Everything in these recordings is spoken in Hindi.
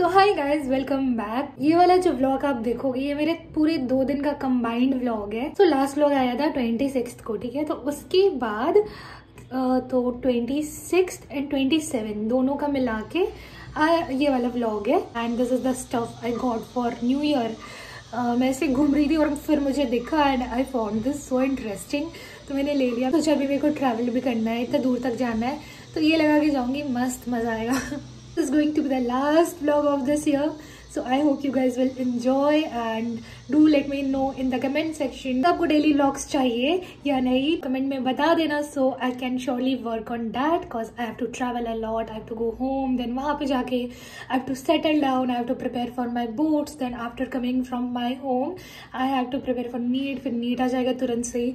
So hi guys welcome back ये वाला जो व्लॉग आप देखोगे, ये मेरे पूरे दो दिन का कंबाइंड व्लॉग है। सो लास्ट व्लॉग आया था ट्वेंटी सिक्स को, ठीक है? तो उसके बाद तो twenty six and twenty seven दोनों का मिला के ये वाला व्लॉग है। And this is the stuff I got for new year मैं ऐसे घूम रही थी और फिर मुझे दिखा and I found this so interesting तो मैंने ले लिया। तो जब भी मेरे को ट्रैवल भी करना है, इतना दूर तक जाना है। तो ये लगा के जाऊँगी, मस्त मज़ा आएगा। this is going to be the last vlog of this year so I hope you guys will enjoy and do let me know in the comment section आपको डेली ब्लॉग्स चाहिए या नहीं कमेंट में बता देना so I can surely work on that because I have to travel a lot I have to go home then वहाँ पे जाके I have to settle down I have to prepare for my boards then after coming from my home I have to prepare for NEET फिर नीट आ जाएगा तुरंत से।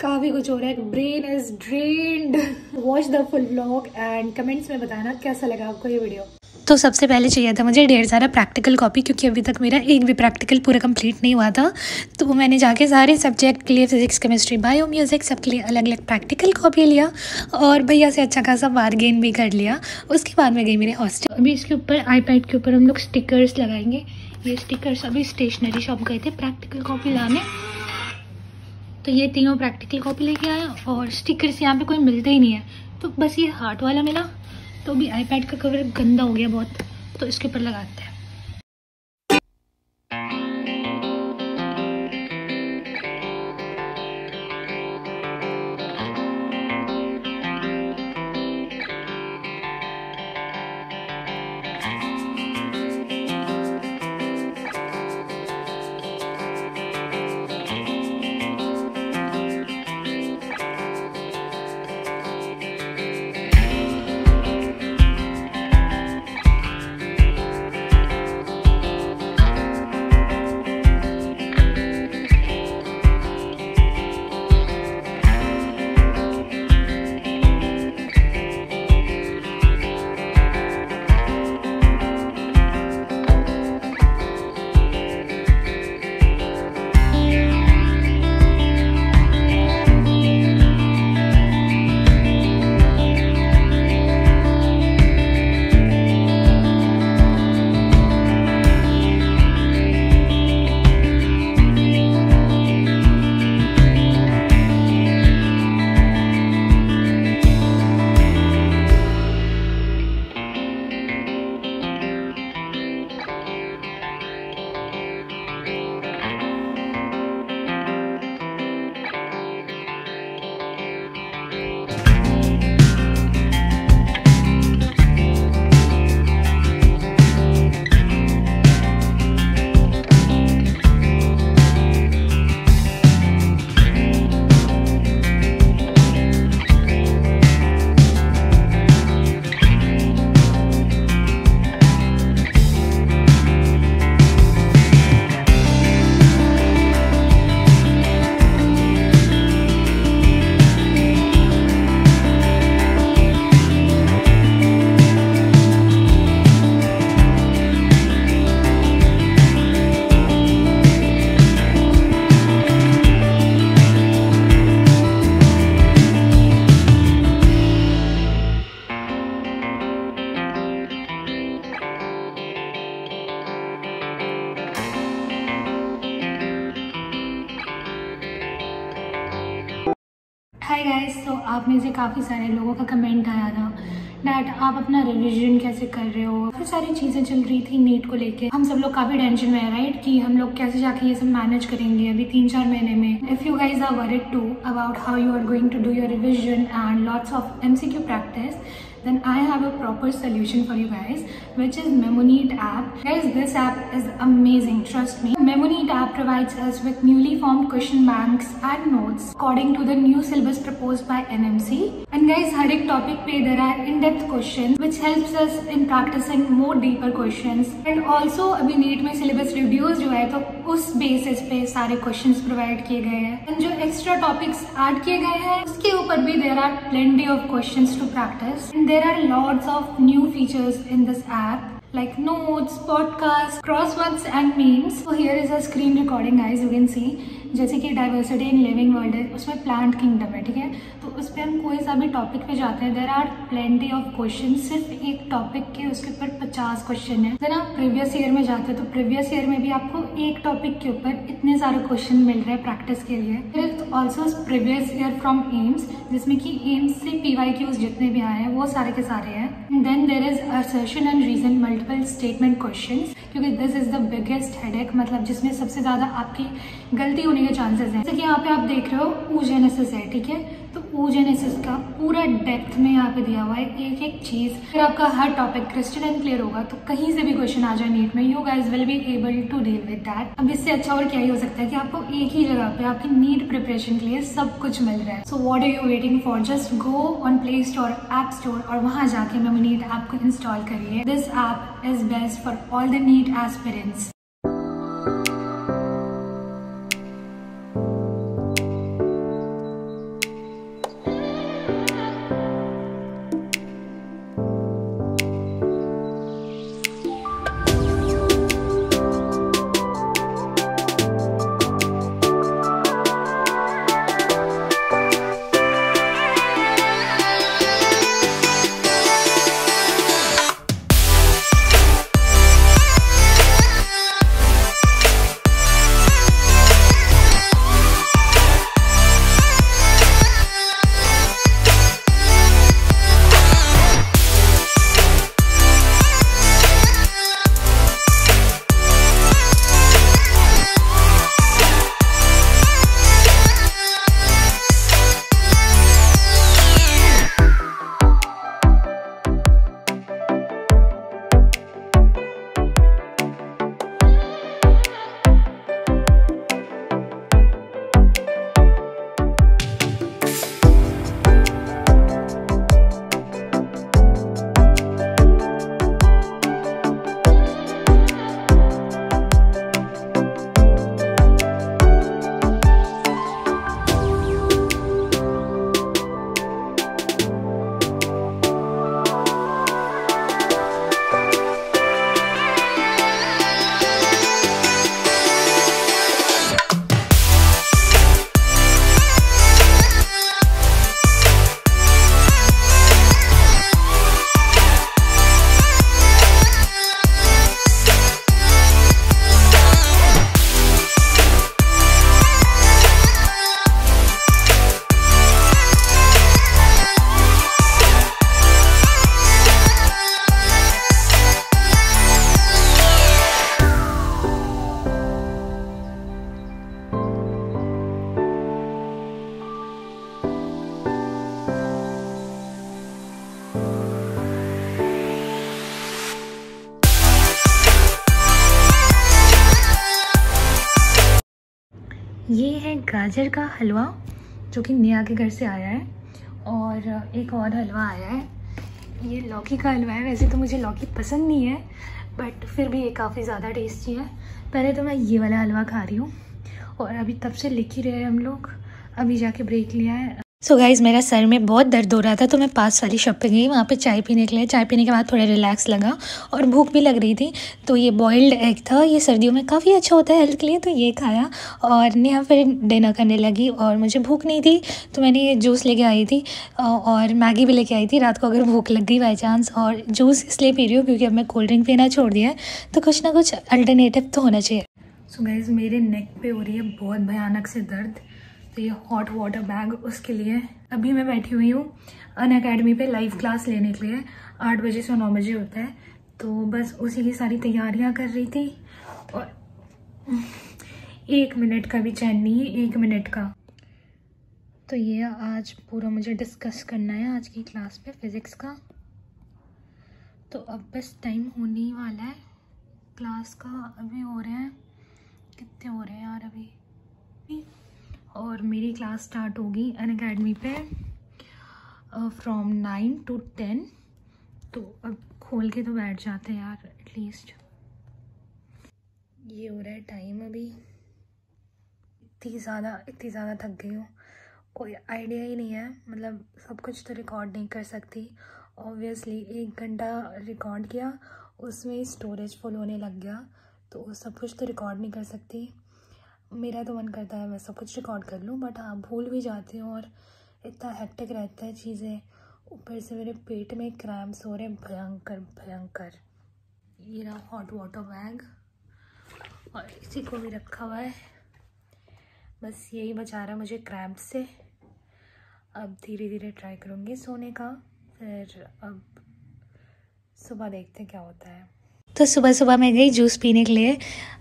काफ़ी कुछ हो रहा है brain is drain watch the full blog and comments में बताना कैसा लगा आपको ये वीडियो तो सबसे पहले चाहिए था मुझे ढेर सारा प्रैक्टिकल कॉपी क्योंकि अभी तक मेरा एक भी प्रैक्टिकल पूरा कंप्लीट नहीं हुआ था। तो मैंने जाके सारे सब्जेक्ट के लिए फिजिक्स केमिस्ट्री बायो म्यूज़िक सबके लिए अलग अलग प्रैक्टिकल कॉपी लिया और भैया से अच्छा खासा बारगेन भी कर लिया। उसके बाद में गई मेरे हॉस्टल अभी इसके ऊपर आई के ऊपर हम लोग स्टिकर्स लगाएँगे। ये स्टिकर्स अभी स्टेशनरी शॉप गए थे प्रैक्टिकल कॉपी लाने। तो ये तीनों प्रैक्टिकल कॉपी लेके आया और स्टिकर्स यहाँ पे कोई मिलते ही नहीं है। तो बस ये हार्ट वाला मिला। तो अभी आईपैड का कवर गंदा हो गया बहुत तो इसके ऊपर लगाते हैं। हाय गाइस तो आप में से काफ़ी सारे लोगों का कमेंट आया था डैट आप अपना रिविजन कैसे कर रहे हो? काफ़ी सारी चीज़ें चल रही थी नीट को लेके। हम सब लोग काफ़ी टेंशन में है राइट कि हम लोग कैसे जाके ये सब मैनेज करेंगे अभी तीन चार महीने में। If you guys are worried to about how you are going to do your revision and lots of M C Q practice then I have a proper solution for you guys, which is Memoneet app. Guys, this app is amazing, trust me. Memoneet app provides us with newly formed question banks and notes according to the new syllabus proposed by NMC. And guys, Harik topic pe there are in-depth questions which helps us in practicing more deeper questions. And also, we need my syllabus review है तो उस बेसिस पे सारे क्वेश्चंस प्रोवाइड किए गए हैं। जो एक्स्ट्रा टॉपिक्स ऐड किए गए हैं, उसके ऊपर भी there are plenty of questions to practice and there are loads of new features in this app like notes podcast cross words and memes here is a screen recording as you can see जैसे कि डाइवर्सिटी इन लिविंग वर्ल्ड है, उसमें प्लांट किंगडम है, ठीक है? तो उस पर हम कोई सा भी टॉपिक पे जाते हैं there are plenty of question सिर्फ़ एक टॉपिक के उसके ऊपर पचास क्वेश्चन है। देन आप प्रीवियस ईयर में जाते हैं तो प्रीवियस ईयर में भी आपको एक टॉपिक के ऊपर इतने सारे क्वेश्चन मिल रहे हैं प्रैक्टिस के लिए। फिर also previous year from AIIMS जिसमें कि एम्स से पी वाई क्यूज जितने भी आए हैं, वो सारे के सारे हैं। Then there is assertion and reason multiple statement question क्योंकि this is the biggest headache मतलब जिसमें सबसे ज़्यादा आपकी गलती होने के चांसेस हैं। जैसे कि यहाँ पे आप देख रहे हो ऊजेनेसिस है, ठीक है? तो ऊजेनेसिस का पूरा डेप्थ में यहाँ पे दिया हुआ है एक एक चीज़। फिर आपका हर टॉपिक क्रिस्टल एंड क्लियर होगा तो कहीं से भी क्वेश्चन आ जाए नीट में you guys will be able to deal with that अब इससे अच्छा और क्या ही हो सकता है कि आपको एक ही जगह पे आपकी नीट प्रिपरेशन के लिए सब कुछ मिल रहा है। So what are you waiting for just go on play store app store और वहाँ जाके मेमो नीट ऐप को इंस्टॉल करिए this app is best for all the NEET aspirants ये है गाजर का हलवा, जो कि निया के घर से आया है। और एक और हलवा आया है। ये लौकी का हलवा है। वैसे तो मुझे लौकी पसंद नहीं है बट फिर भी ये काफ़ी ज़्यादा टेस्टी है। पहले तो मैं ये वाला हलवा खा रही हूँ। और अभी तब से लिख ही रहे हैं हम लोग। अभी जाके ब्रेक लिया है। सो so गाइज़ मेरा सर में बहुत दर्द हो रहा था तो मैं पास वाली शॉप पे गई, वहाँ पे चाय पीने के लिए। चाय पीने के बाद थोड़ा रिलैक्स लगा और भूख भी लग रही थी। तो ये बॉइल्ड एग था, ये सर्दियों में काफ़ी अच्छा होता है हेल्थ के लिए तो ये खाया और नेहा फिर डिनर करने लगी और मुझे भूख नहीं थी। तो मैंने ये जूस लेके आई थी और मैगी भी लेके आई थी। रात को अगर भूख लग गई बाई चांस और जूस इसलिए पी रही हूँ क्योंकि अब मैं कोल्ड ड्रिंक पीना छोड़ दिया है तो कुछ ना कुछ अल्टरनेटिव तो होना चाहिए। सो गाइज़ मेरे नेक पे हो रही है बहुत भयानक से दर्द। तो ये हॉट वाटर बैग उसके लिए। अभी मैं बैठी हुई हूँ, अन अकेडमी पे लाइव क्लास लेने के लिए। आठ बजे से नौ बजे होता है। तो बस उसी की सारी तैयारियाँ कर रही थी। और एक मिनट का भी चैन नहीं है, एक मिनट का। तो ये आज पूरा मुझे डिस्कस करना है आज की क्लास पे फिज़िक्स का। तो अब बस टाइम होने ही वाला है। क्लास का अभी हो रहे हैं। कितने हो रहे हैं यार अभी? और मेरी क्लास स्टार्ट होगी अन अकेडमी पे फ्रॉम नाइन टू टेन तो अब खोल के तो बैठ जाते हैं यार एटलीस्ट ये हो रहा है टाइम अभी। इतनी ज़्यादा इतनी ज़्यादा थक गई हूँ। कोई आइडिया ही नहीं है। मतलब सब कुछ तो रिकॉर्ड नहीं कर सकती। ऑब्वियसली एक घंटा रिकॉर्ड किया, उसमें स्टोरेज फुल होने लग गया। तो सब कुछ तो रिकॉर्ड नहीं कर सकती। मेरा तो मन करता है मैं सब कुछ रिकॉर्ड कर लूँ बट हाँ भूल भी जाती हूँ और इतना हेक्टिक रहता है चीज़ें। ऊपर से मेरे पेट में क्रैम्प्स हो रहे हैं, भयंकर भयंकर। ये रहा हॉट वाटर बैग और इसी को भी रखा हुआ है। बस यही बचा रहा मुझे क्रैम्प से। अब धीरे धीरे ट्राई करूँगी सोने का, फिर अब सुबह देखते हैं क्या होता है। तो सुबह सुबह मैं गई जूस पीने के लिए।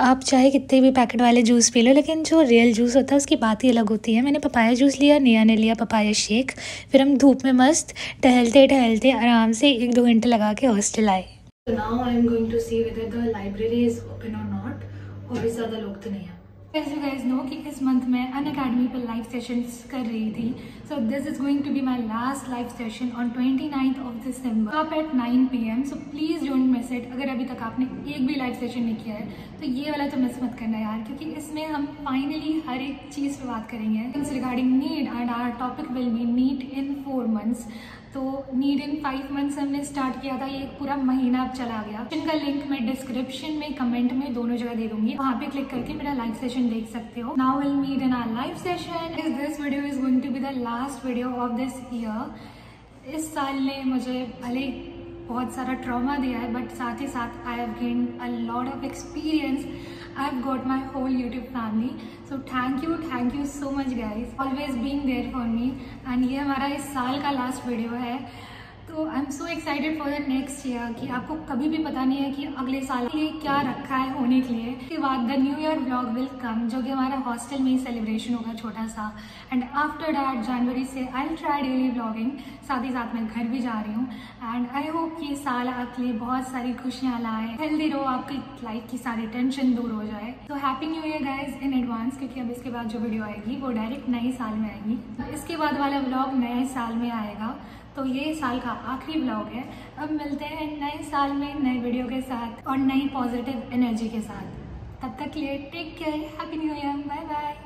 आप चाहे कितने भी पैकेट वाले जूस पी लो, लेकिन जो रियल जूस होता है, उसकी बात ही अलग होती है। मैंने पपाया जूस लिया निया ने लिया पपाया शेक फिर हम धूप में मस्त टहलते टहलते आराम से एक दो घंटे लगा के हॉस्टल आए। Now I am going to see whether the library is open or not और भी ज़्यादा लोग तो नहीं है एज यू गाइज़ नो कि इस मंथ में अन अकेडमी पर लाइव सेशंस कर रही थी। So this is going to be my last live session on twenty ninth of December up at nine P M so please don't miss it अगर अभी तक आपने एक भी लाइव सेशन नहीं किया है तो ये वाला तो मिस मत करना यार, क्योंकि इसमें हम फाइनली हर एक चीज़ पर बात करेंगे। Regarding NEET and our topic will be NEET in four months तो नीड इन फाइव मंथ्स हमने स्टार्ट किया था, ये पूरा महीना अब चला गया। इनका लिंक मैं डिस्क्रिप्शन में कमेंट में दोनों जगह दे दूँगी। वहाँ पे क्लिक करके मेरा लाइव सेशन देख सकते हो। Now will meet in our live session is this video is going to be the last video of this year इस साल ने मुझे भले बहुत सारा ट्रॉमा दिया है बट साथ ही साथ I have gain a lot of experience I've got my whole YouTube family. So thank you, thank you so much guys. Always being there for me. And ये हमारा इस साल का last video है तो I am so excited for the next year कि आपको कभी भी पता नहीं है कि अगले साल के लिए क्या रखा है होने के लिए। उसके बाद the new year blog will come जो कि हमारा हॉस्टल में ही सेलिब्रेशन होगा छोटा सा। एंड आफ्टर डैट जनवरी से आई ट्राई डेली ब्लॉगिंग साथ ही साथ मैं घर भी जा रही हूँ। एंड आई होप कि साल आपके लिए बहुत सारी खुशियाँ लाए। हेल्दी रहो, आपकी लाइफ की सारी टेंशन दूर हो जाए। तो happy new year guys in advance क्योंकि अब इसके बाद जो वीडियो आएगी, वो डायरेक्ट नए साल में आएगी। इसके बाद वाला ब्लॉग नए साल में आएगा। तो ये साल का आखिरी ब्लॉग है। अब मिलते हैं नए साल में नए वीडियो के साथ और नई पॉजिटिव एनर्जी के साथ। तब तक लिए take care happy new year bye bye